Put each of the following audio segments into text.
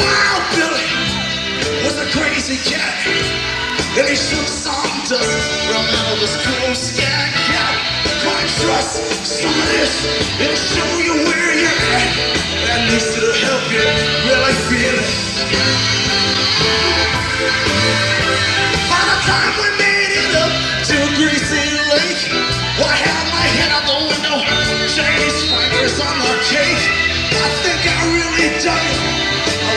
Wild Billy was a crazy cat. And he shook some dust from out of his cool sky cat. Quite trust some of this. It'll show you where you're at. At least it'll help you really feel it. By the time we made it up to Greasy Lake, I had my head out the window, Chinese fingers on the cake. I think I really dug it.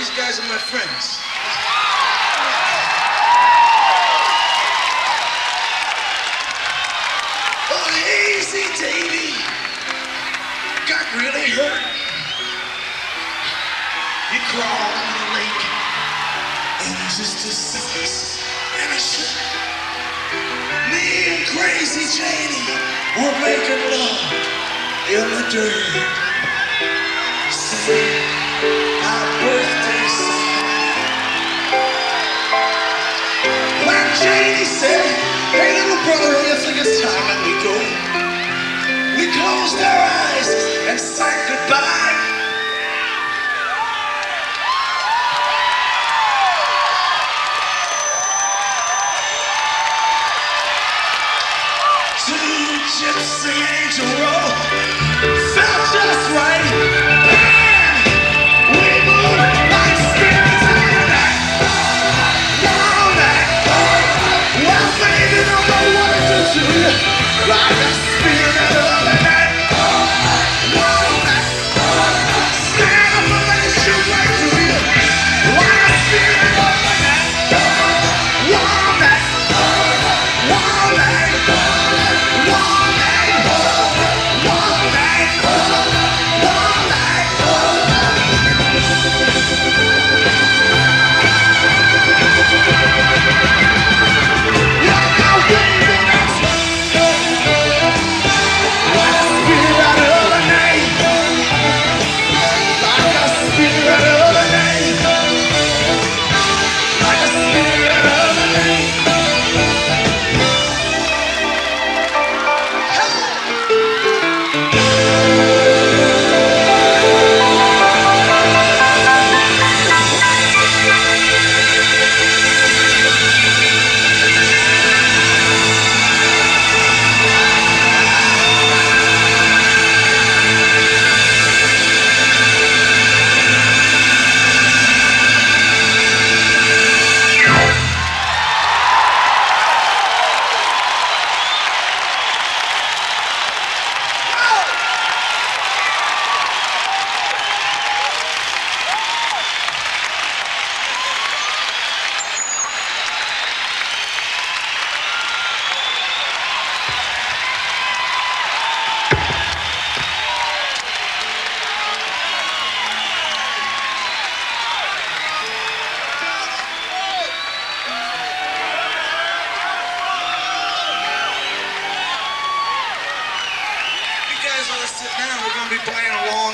These guys are my friends. Oh, easy, Davy. Got really hurt. You crawled just socks and a shirt. Me and Crazy Janie were making love in the dirt. Sing our birthday song. When Janie said, Hey little brother, you think it's time that we go? We closed our eyes and sang goodbye. Gypsy Angel Road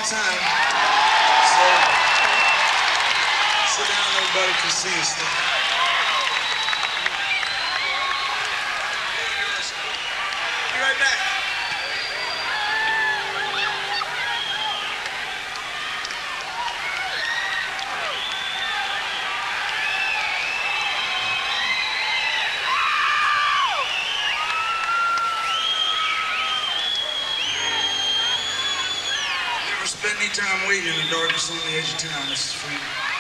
time. So sit down, everybody can see us. Spend any time waiting in the darkness on the edge of town. This is you.